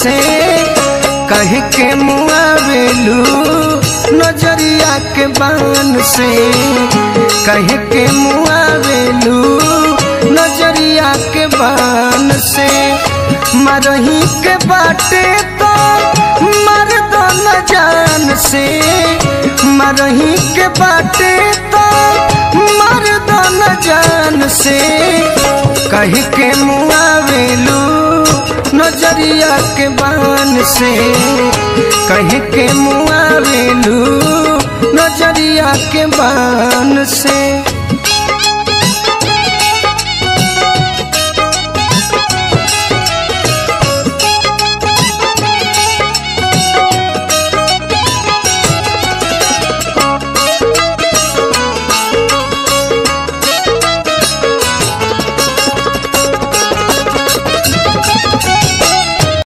से कह के मुआवेलू नज़रिया के बान से कह के मुआवेलू नज़रिया के बान से मरही के बाटे तो मर दो न जान से मरही के बाटे तो मर दो न जान से कह के मुआवेलू नज़रिया के बान से कह के मुआवेलू नज़रिया के बान से।